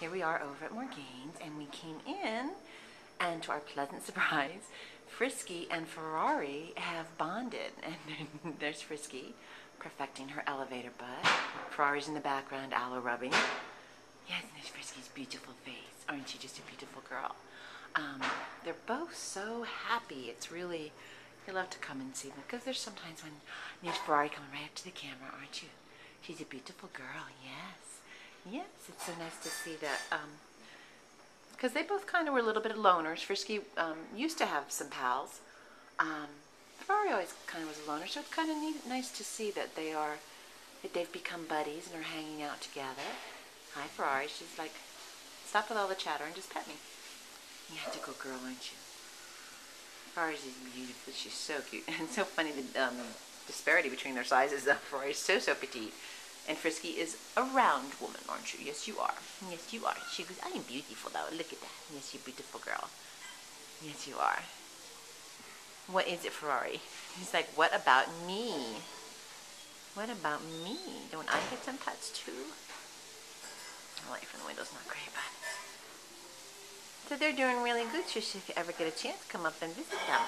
here we are over at Morgane's, and we came in, and to our pleasant surprise, Frisky and Ferrari have bonded. And there's Frisky perfecting her elevator butt. Ferrari's in the background, aloe rubbing. Yes, there's Frisky's beautiful face. Aren't you just a beautiful girl? Um, they're both so happy. It's really, you love to come and see them because there's sometimes when there's Ferrari coming right up to the camera, aren't you? She's a beautiful girl, yes. Yes, it's so nice to see that. Because they both kind of were a little bit of loners. Frisky um, used to have some pals. Um, Ferrari always kind of was a loner, so it's kind of neat, nice to see that they are, that they've become buddies and are hanging out together. Hi, Ferrari. She's like, stop with all the chatter and just pet me. You're a good girl, aren't you? Ferrari's is beautiful. She's so cute. And so funny the um, disparity between their sizes. Ferrari is so, so petite. And Frisky is a round woman, aren't you? Yes, you are. Yes, you are. She goes, I am beautiful, though. Look at that. Yes, you beautiful girl. Yes, you are. What is it, Ferrari? He's like, what about me? What about me? Don't I get some pets, too? The light from the window's not great, but... So they're doing really good. You ever get a chance, come up and visit them.